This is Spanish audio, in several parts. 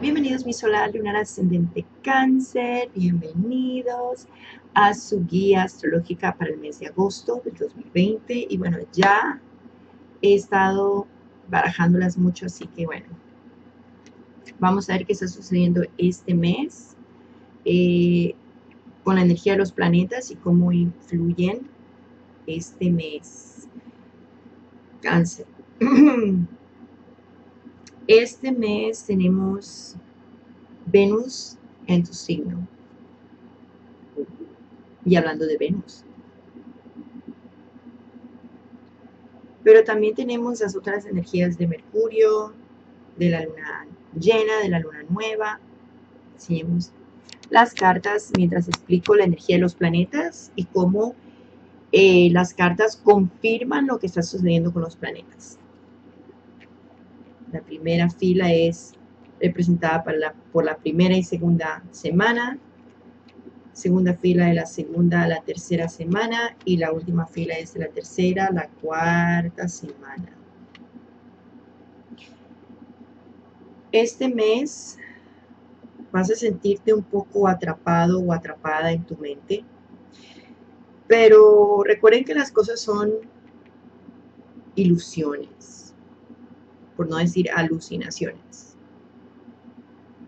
Bienvenidos mi solar lunar ascendente cáncer, bienvenidos a su guía astrológica para el mes de agosto del 2020 y bueno, ya he estado barajándolas mucho, así que bueno, vamos a ver qué está sucediendo este mes eh, con la energía de los planetas y cómo influyen este mes. Cáncer. Este mes tenemos Venus en tu signo. Y hablando de Venus. Pero también tenemos las otras energías de Mercurio, de la luna llena, de la luna nueva. Tenemos las cartas mientras explico la energía de los planetas y cómo eh, las cartas confirman lo que está sucediendo con los planetas. La primera fila es representada por la primera y segunda semana, segunda fila de la segunda a la tercera semana y la última fila es de la tercera a la cuarta semana. Este mes vas a sentirte un poco atrapado o atrapada en tu mente, pero recuerden que las cosas son ilusiones por no decir alucinaciones.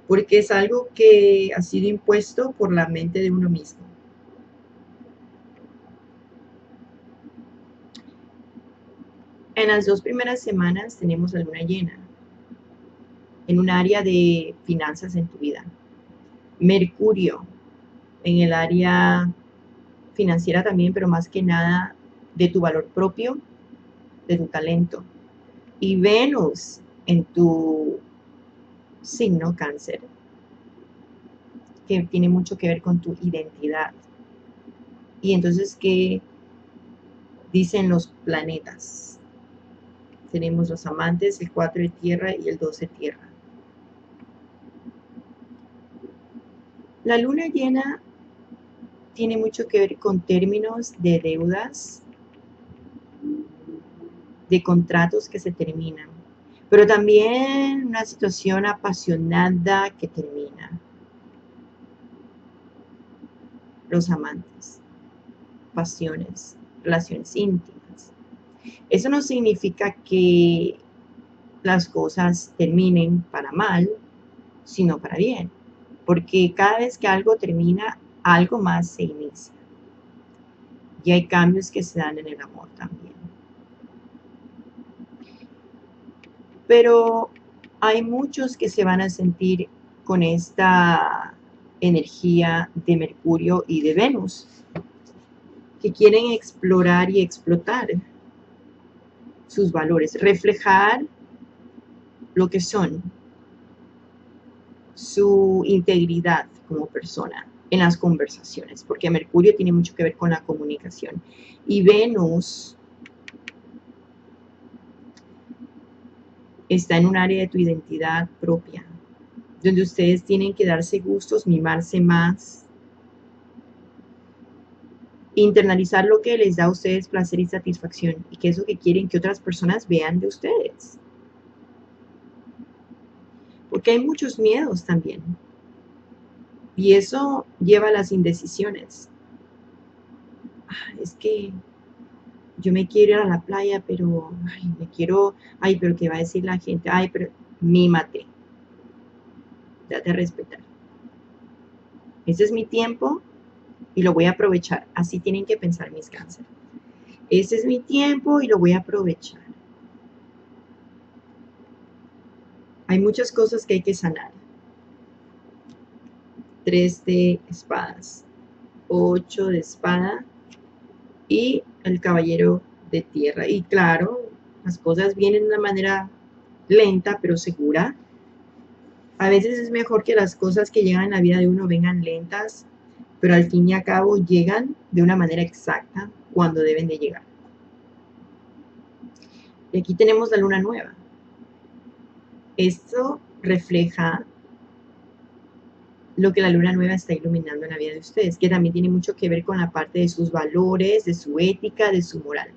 Porque es algo que ha sido impuesto por la mente de uno mismo. En las dos primeras semanas tenemos la luna llena en un área de finanzas en tu vida. Mercurio en el área financiera también, pero más que nada de tu valor propio, de tu talento, y Venus en tu signo cáncer, que tiene mucho que ver con tu identidad. Y entonces, ¿qué dicen los planetas? Tenemos los amantes, el 4 de tierra y el 12 de tierra. La luna llena tiene mucho que ver con términos de deudas, de contratos que se terminan, pero también una situación apasionada que termina. Los amantes, pasiones, relaciones íntimas. Eso no significa que las cosas terminen para mal, sino para bien, porque cada vez que algo termina, algo más se inicia. Y hay cambios que se dan en el amor también. Pero hay muchos que se van a sentir con esta energía de Mercurio y de Venus, que quieren explorar y explotar sus valores, reflejar lo que son, su integridad como persona en las conversaciones, porque Mercurio tiene mucho que ver con la comunicación. Y Venus está en un área de tu identidad propia, donde ustedes tienen que darse gustos, mimarse más, internalizar lo que les da a ustedes placer y satisfacción y que eso que quieren que otras personas vean de ustedes. Porque hay muchos miedos también. Y eso lleva a las indecisiones. Ah, es que yo me quiero ir a la playa, pero me quiero, ay, pero ¿qué va a decir la gente? Ay, pero mímate. Date a respetar. Ese es mi tiempo y lo voy a aprovechar. Así tienen que pensar mis cáncer. Ese es mi tiempo y lo voy a aprovechar. Hay muchas cosas que hay que sanar. Tres de espadas. Ocho de espada y el caballero de tierra. Y claro, las cosas vienen de una manera lenta pero segura. A veces es mejor que las cosas que llegan en la vida de uno vengan lentas, pero al fin y al cabo llegan de una manera exacta cuando deben de llegar. Y aquí tenemos la luna nueva. Esto refleja lo que la luna nueva está iluminando en la vida de ustedes, que también tiene mucho que ver con la parte de sus valores, de su ética, de su moral.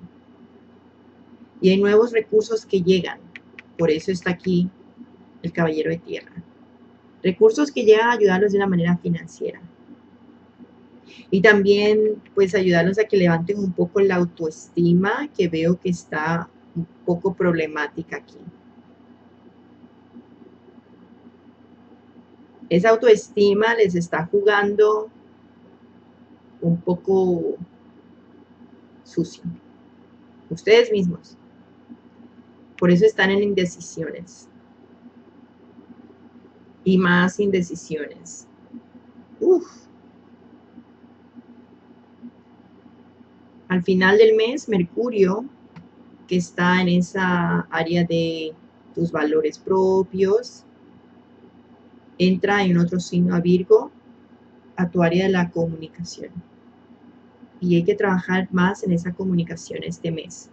Y hay nuevos recursos que llegan, por eso está aquí el caballero de tierra. Recursos que llegan a ayudarlos de una manera financiera. Y también, pues, ayudarlos a que levanten un poco la autoestima, que veo que está un poco problemática aquí. Esa autoestima les está jugando un poco sucio. Ustedes mismos. Por eso están en indecisiones. Y más indecisiones. Uf. Al final del mes, Mercurio, que está en esa área de tus valores propios, entra en otro signo a Virgo, a tu área de la comunicación. Y hay que trabajar más en esa comunicación este mes.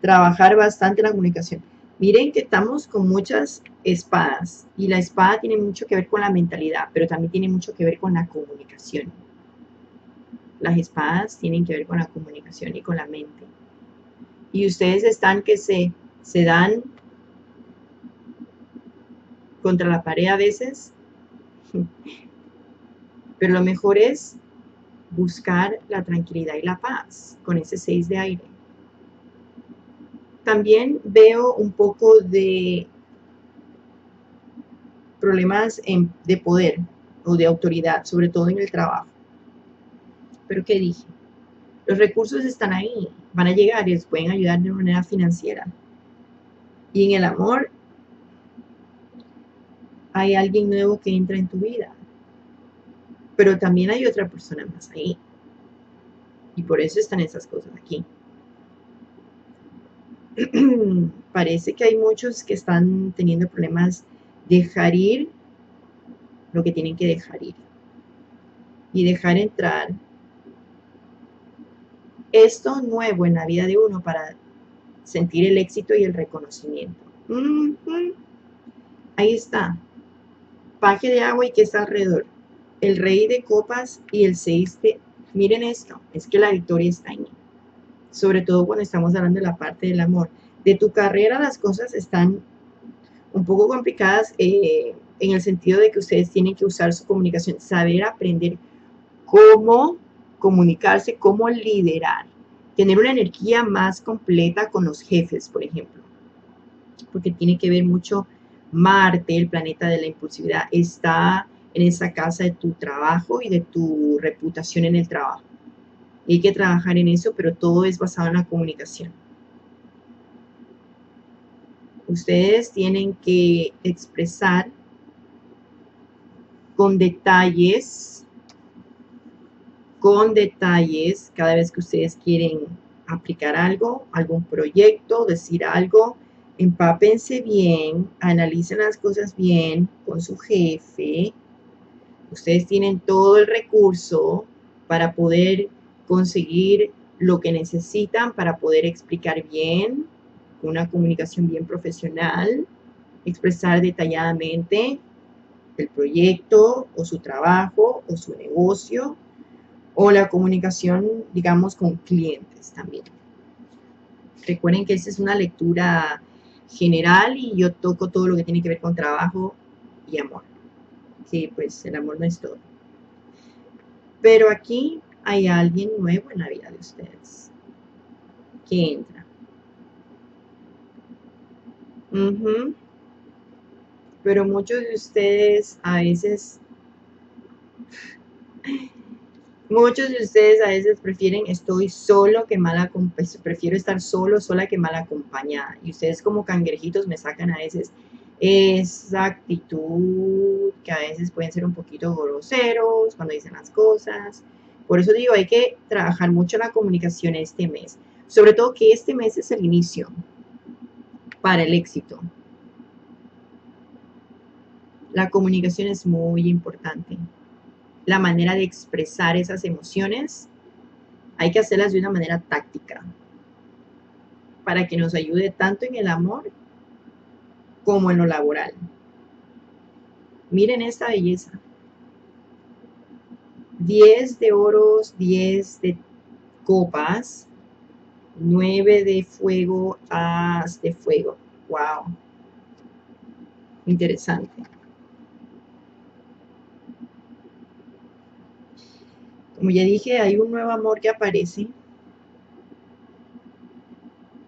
Trabajar bastante la comunicación. Miren que estamos con muchas espadas y la espada tiene mucho que ver con la mentalidad, pero también tiene mucho que ver con la comunicación. Las espadas tienen que ver con la comunicación y con la mente. Y ustedes están que se, se dan contra la pared a veces pero lo mejor es buscar la tranquilidad y la paz con ese 6 de aire. También veo un poco de problemas de poder o de autoridad, sobre todo en el trabajo. Pero ¿qué dije? Los recursos están ahí, van a llegar y les pueden ayudar de manera financiera. Y en el amor hay alguien nuevo que entra en tu vida pero también hay otra persona más ahí. Y por eso están esas cosas aquí. Parece que hay muchos que están teniendo problemas dejar ir lo que tienen que dejar ir. Y dejar entrar esto nuevo en la vida de uno para sentir el éxito y el reconocimiento. Ahí está. Paje de agua y que está alrededor el rey de copas y el seis de... Miren esto, es que la victoria está ahí. Sobre todo cuando estamos hablando de la parte del amor. De tu carrera las cosas están un poco complicadas eh, en el sentido de que ustedes tienen que usar su comunicación, saber aprender cómo comunicarse, cómo liderar, tener una energía más completa con los jefes, por ejemplo, porque tiene que ver mucho Marte, el planeta de la impulsividad, está en esa casa de tu trabajo y de tu reputación en el trabajo. hay que trabajar en eso, pero todo es basado en la comunicación. Ustedes tienen que expresar con detalles, con detalles, cada vez que ustedes quieren aplicar algo, algún proyecto, decir algo, empápense bien, analicen las cosas bien con su jefe, Ustedes tienen todo el recurso para poder conseguir lo que necesitan para poder explicar bien, una comunicación bien profesional, expresar detalladamente el proyecto o su trabajo o su negocio o la comunicación, digamos, con clientes también. Recuerden que esta es una lectura general y yo toco todo lo que tiene que ver con trabajo y amor que pues el amor no es todo. Pero aquí hay alguien nuevo en la vida de ustedes que entra. Pero muchos de ustedes a veces, muchos de ustedes a veces prefieren estoy solo que mal acompañada, prefiero estar solo, sola que mal acompañada. Y ustedes como cangrejitos me sacan a veces esa actitud que a veces pueden ser un poquito groseros cuando dicen las cosas. Por eso digo, hay que trabajar mucho la comunicación este mes. Sobre todo que este mes es el inicio para el éxito. La comunicación es muy importante. La manera de expresar esas emociones hay que hacerlas de una manera táctica para que nos ayude tanto en el amor como en lo laboral. Miren esta belleza. 10 de oros, 10 de copas, 9 de fuego, as de fuego. Wow. Interesante. Como ya dije, hay un nuevo amor que aparece,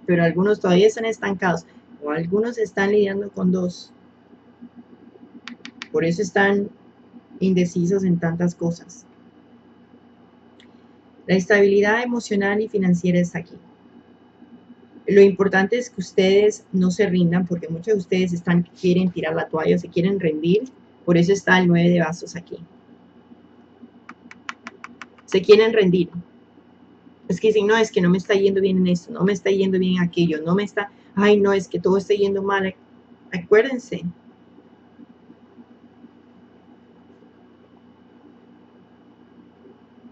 pero algunos todavía están estancados o algunos están lidiando con dos. Por eso están indecisos en tantas cosas. La estabilidad emocional y financiera está aquí. Lo importante es que ustedes no se rindan porque muchos de ustedes están quieren tirar la toalla, se quieren rendir. Por eso está el 9 de vasos aquí. Se quieren rendir. Es que si no, es que no me está yendo bien en esto, no me está yendo bien en aquello, no me está, ay no, es que todo está yendo mal. Acuérdense,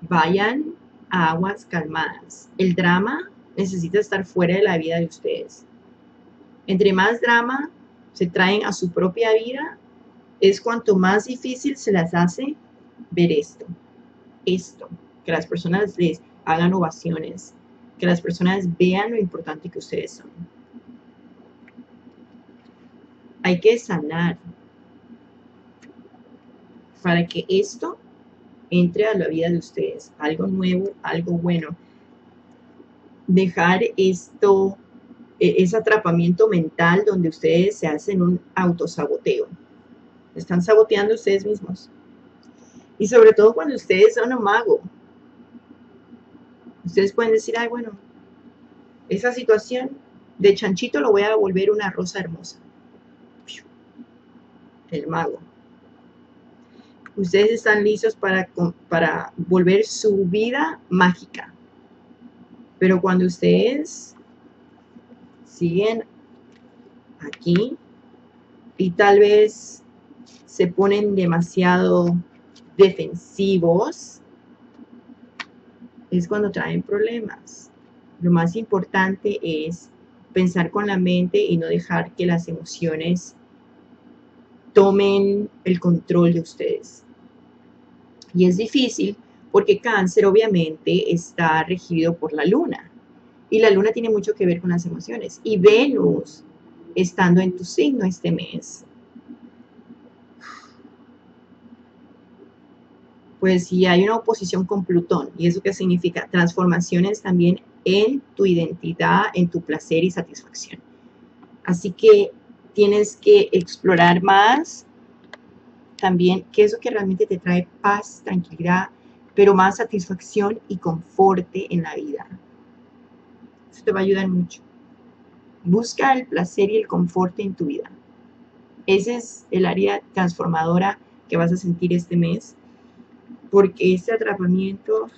vayan a aguas calmadas. El drama necesita estar fuera de la vida de ustedes. Entre más drama se traen a su propia vida, es cuanto más difícil se las hace ver esto. Esto, que las personas les hagan ovaciones, que las personas vean lo importante que ustedes son. Hay que sanar para que esto entre a la vida de ustedes, algo nuevo, algo bueno. Dejar esto, e, ese atrapamiento mental donde ustedes se hacen un autosaboteo. Están saboteando ustedes mismos. Y sobre todo cuando ustedes son un mago. Ustedes pueden decir, ay, bueno, esa situación de chanchito lo voy a volver una rosa hermosa. El mago ustedes están listos para, para volver su vida mágica. Pero cuando ustedes siguen aquí y tal vez se ponen demasiado defensivos, es cuando traen problemas. Lo más importante es pensar con la mente y no dejar que las emociones tomen el control de ustedes. Y es difícil porque cáncer obviamente está regido por la luna. Y la luna tiene mucho que ver con las emociones. Y Venus, estando en tu signo este mes, pues si hay una oposición con Plutón. ¿Y eso qué significa? Transformaciones también en tu identidad, en tu placer y satisfacción. Así que tienes que explorar más también qué es lo que realmente te trae paz, tranquilidad, pero más satisfacción y conforte en la vida. Eso te va a ayudar mucho. Busca el placer y el confort en tu vida. Ese es el área transformadora que vas a sentir este mes, porque este atrapamiento,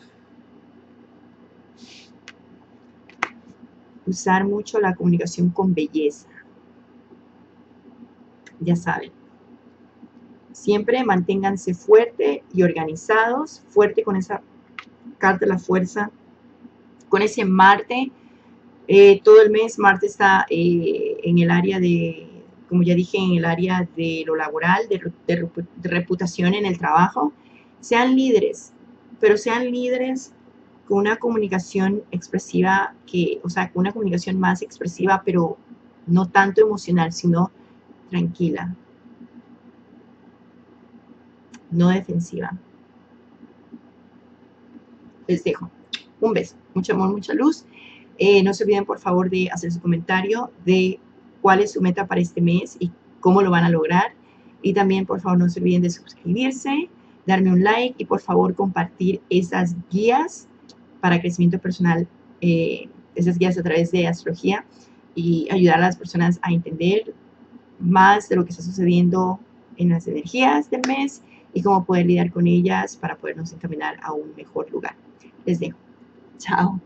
usar mucho la comunicación con belleza. Ya saben, Siempre manténganse fuerte y organizados, fuerte con esa carta de la fuerza, con ese Marte. Eh, todo el mes Marte está eh, en el área de, como ya dije, en el área de lo laboral, de, de reputación en el trabajo. Sean líderes, pero sean líderes con una comunicación expresiva, que, o sea, con una comunicación más expresiva, pero no tanto emocional, sino tranquila, no defensiva. Les dejo. Un beso, mucho amor, mucha luz. Eh, no se olviden, por favor, de hacer su comentario de cuál es su meta para este mes y cómo lo van a lograr. Y también, por favor, no se olviden de suscribirse, darme un like y, por favor, compartir esas guías para crecimiento personal, eh, esas guías a través de astrología y ayudar a las personas a entender más de lo que está sucediendo en las energías del mes y cómo poder lidiar con ellas para podernos encaminar a un mejor lugar. Les dejo. Chao.